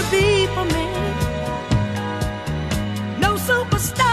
to be for me, no superstar.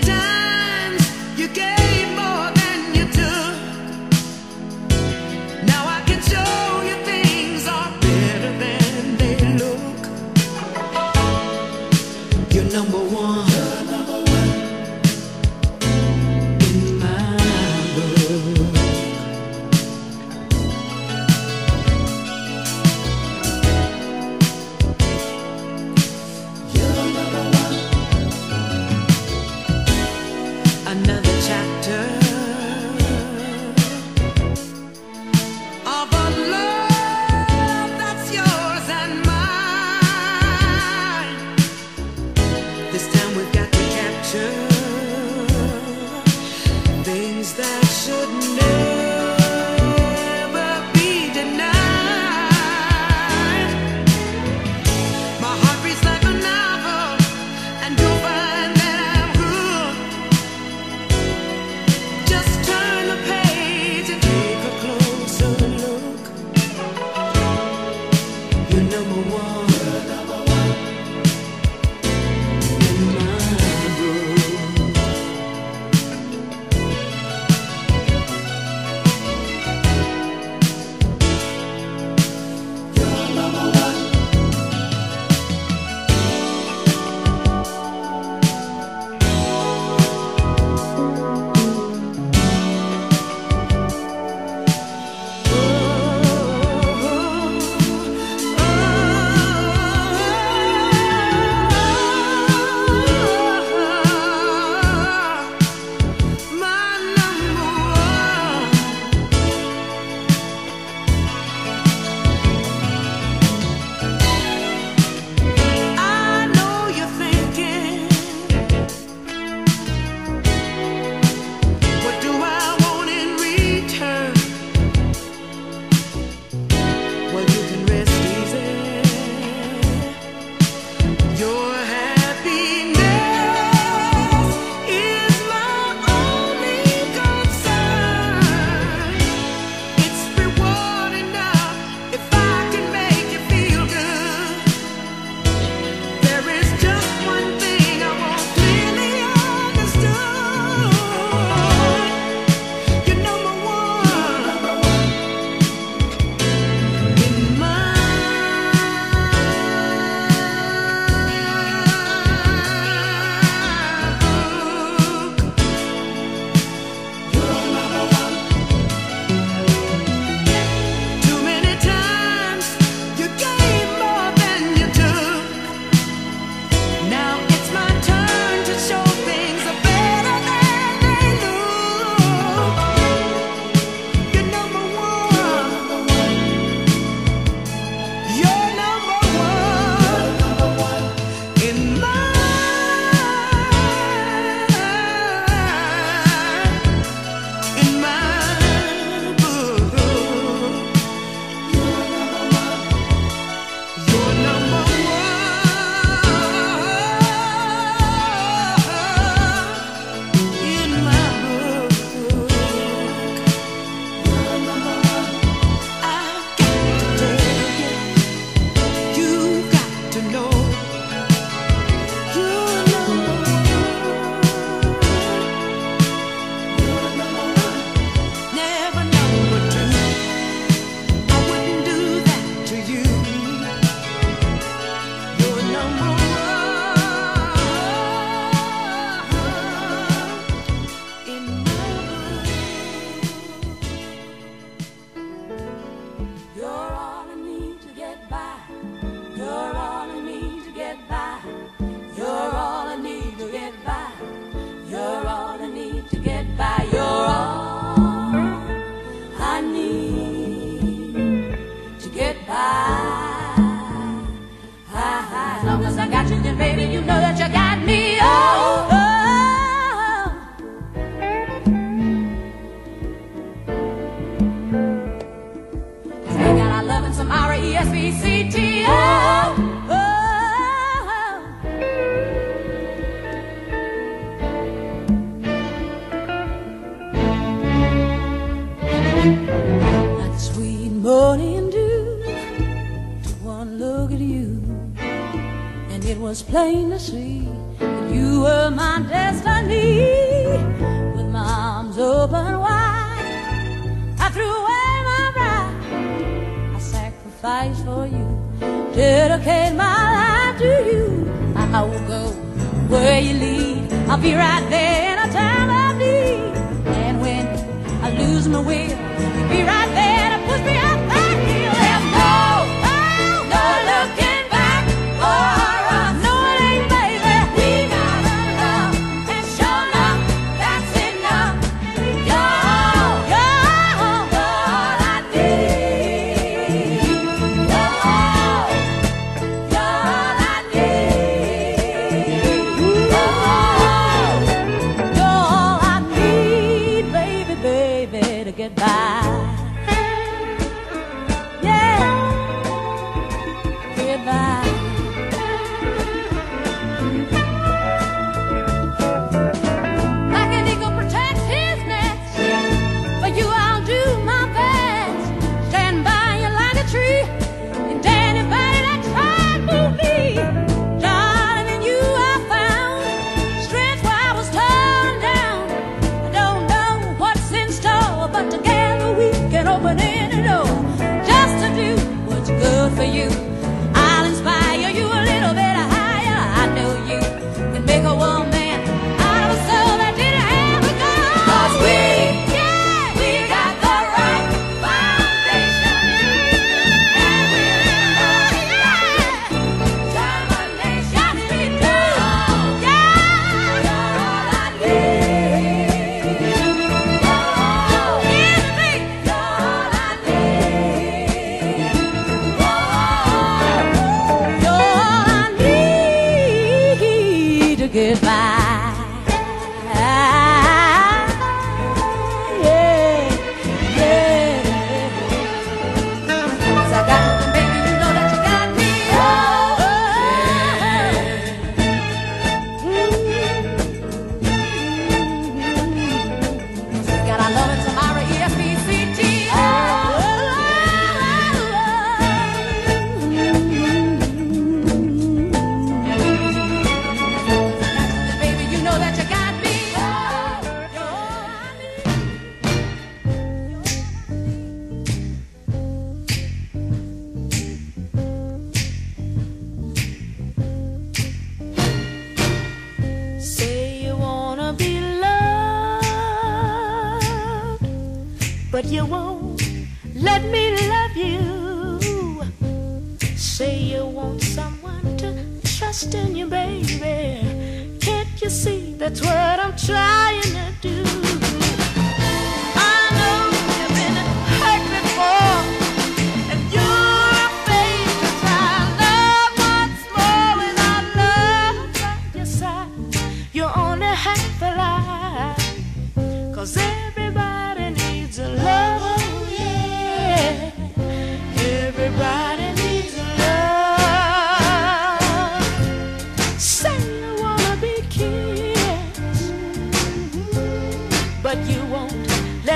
Too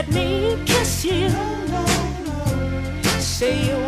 let me kiss you. Say you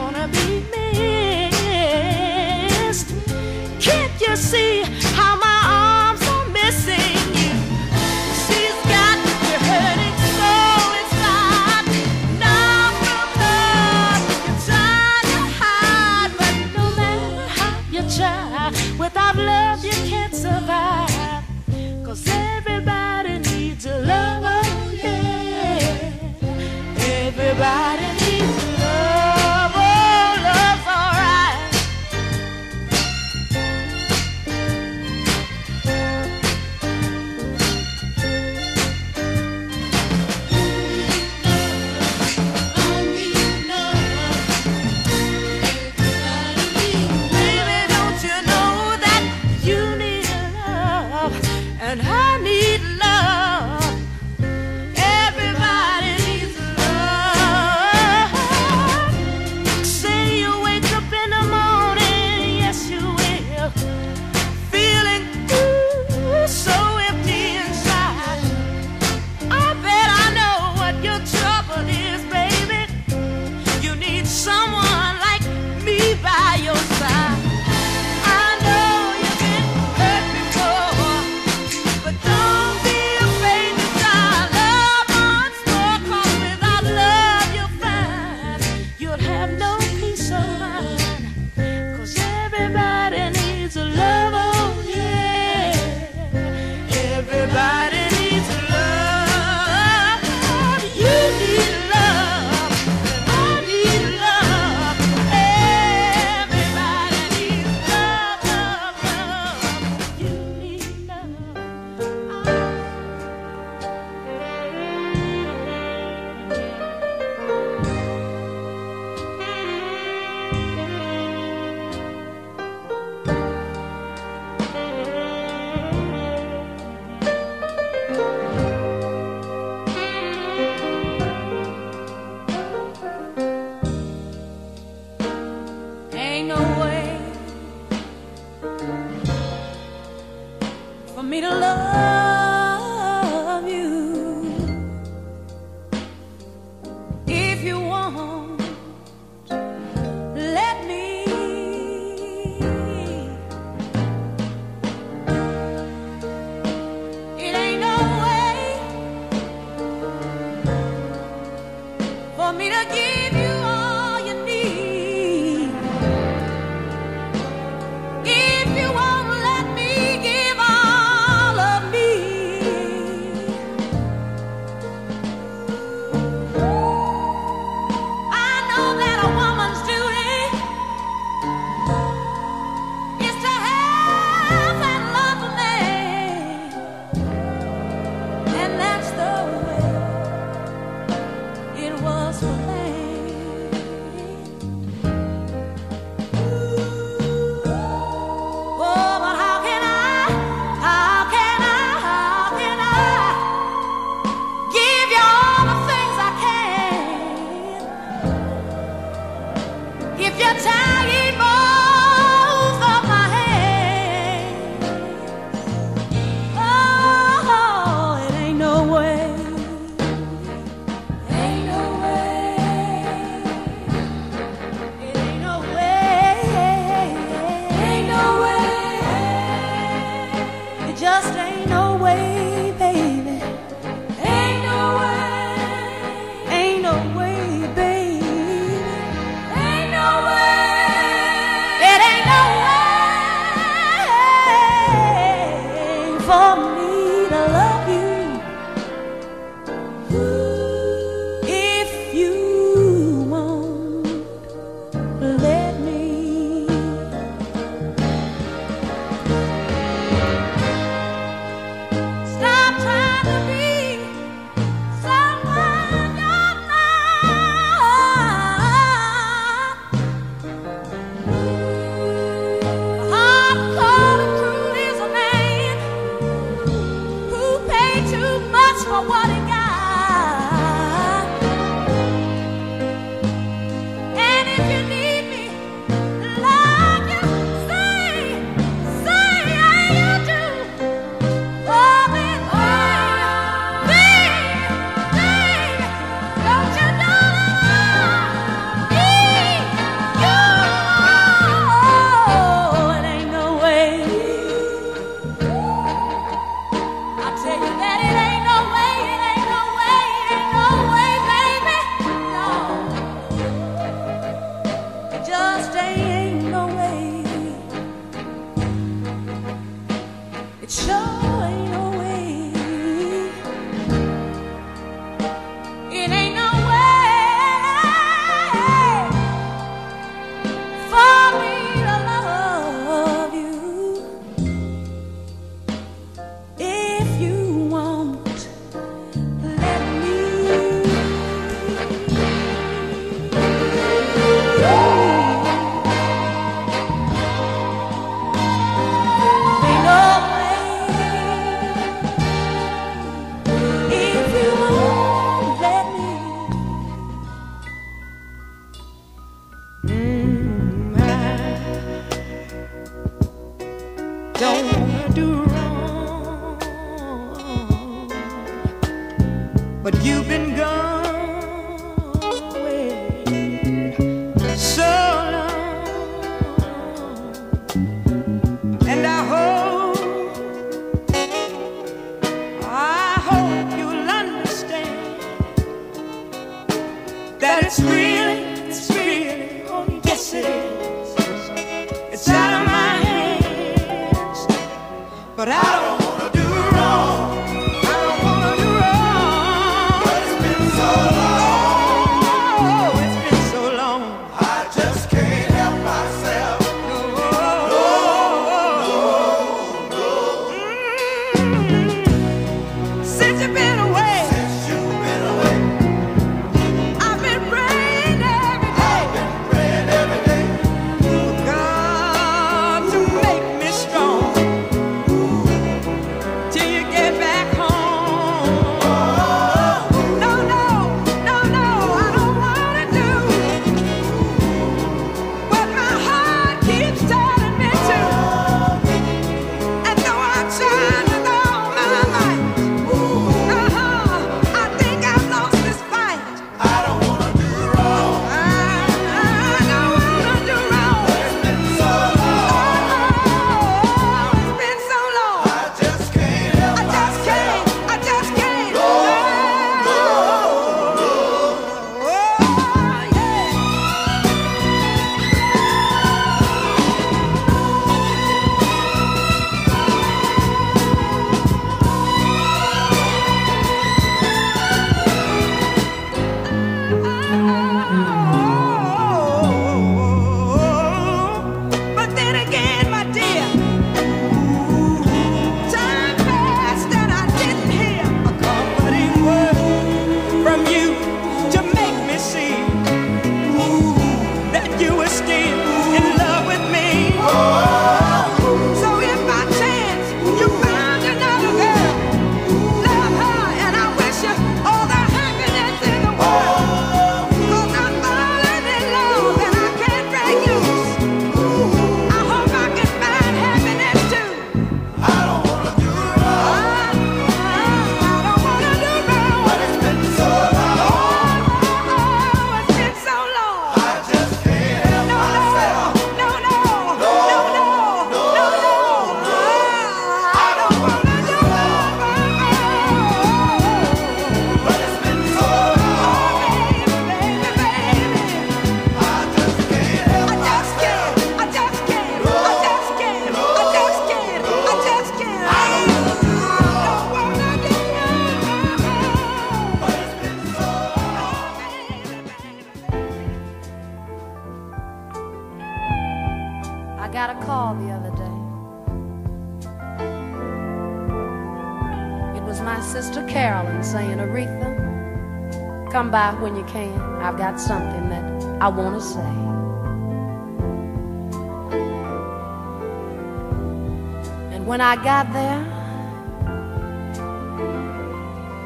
when I got there,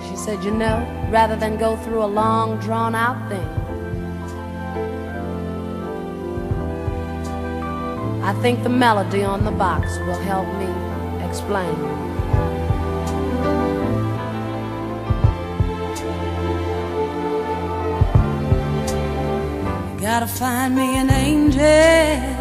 she said, You know, rather than go through a long, drawn out thing, I think the melody on the box will help me explain. gotta find me an angel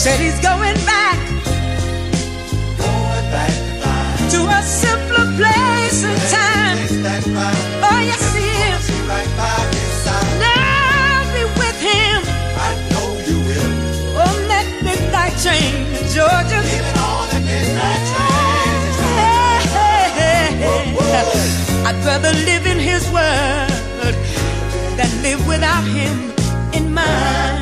Said he's going back. Going back to, to a simpler place and time. Oh, yes, he is. Now be with him. Oh, I know you will. On that midnight train Georgia. Hey, hey, hey. I'd rather live in his word than live without him in mine.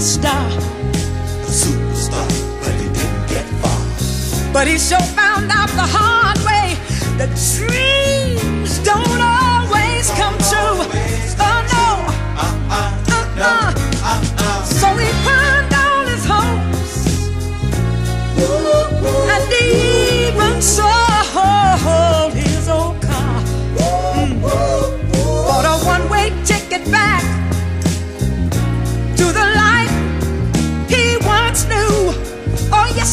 star. A superstar, but he didn't get far. But he sure found out the hard way that dreams don't always.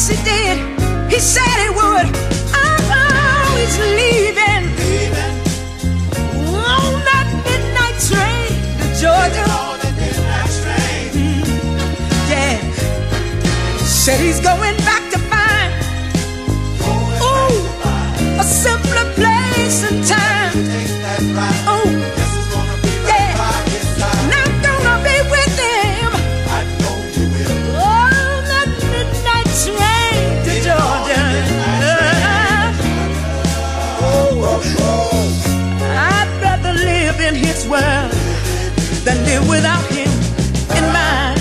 He did. He said he would. I'm always leaving. On that midnight train to Georgia. Mm, yeah. Said he's going back to find. Ooh, to find. a simpler place and time. Oh. that live without him in mind.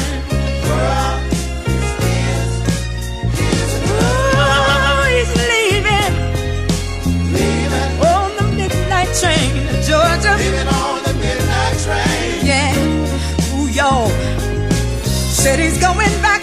Oh, he's leaving, leaving on the midnight train to Georgia. Yeah, said he's going back.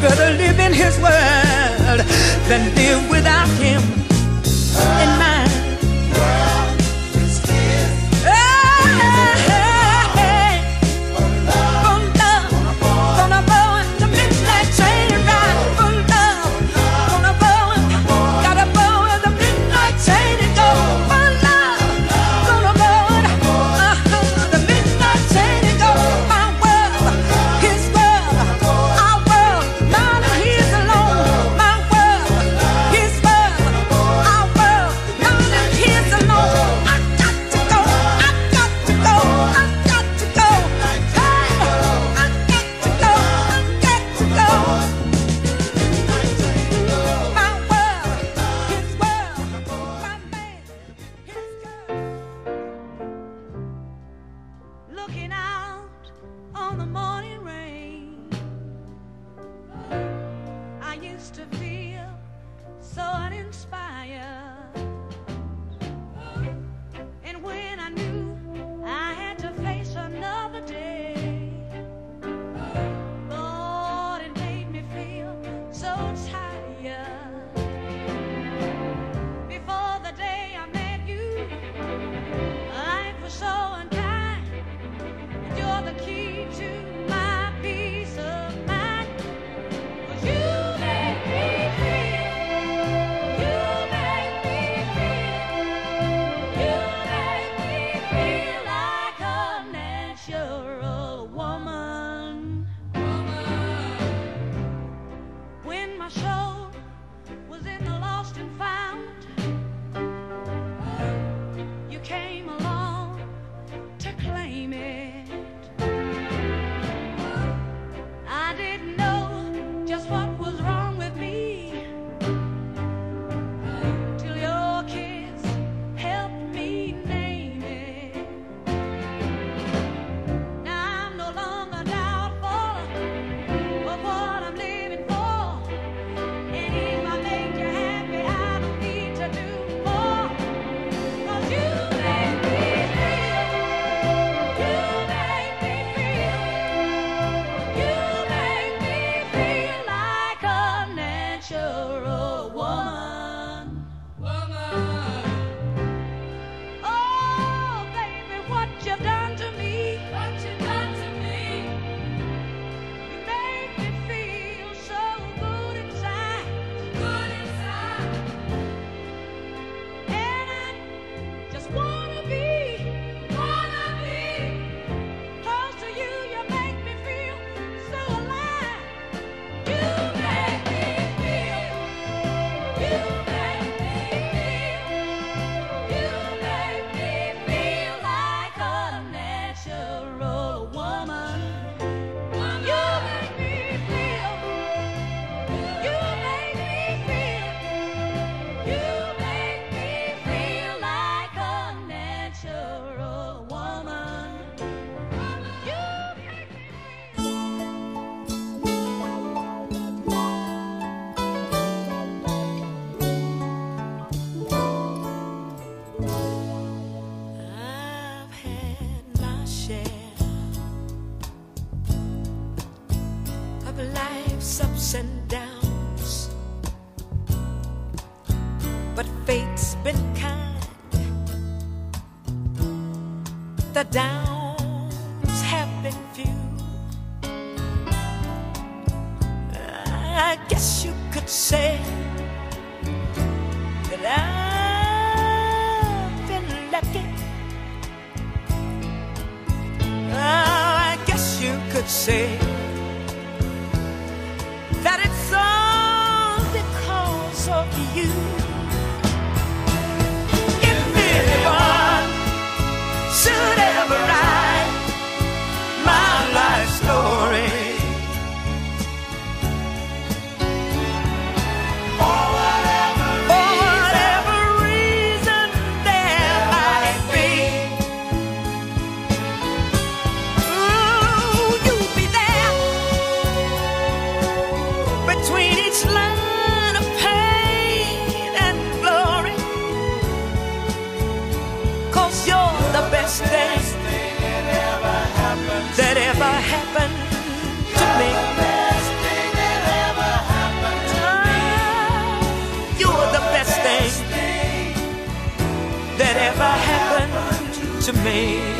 better live in his world than live without him. but fate's been kind. The downs have been few. I guess you could say that I've been lucky. Oh, I guess you could say. to me.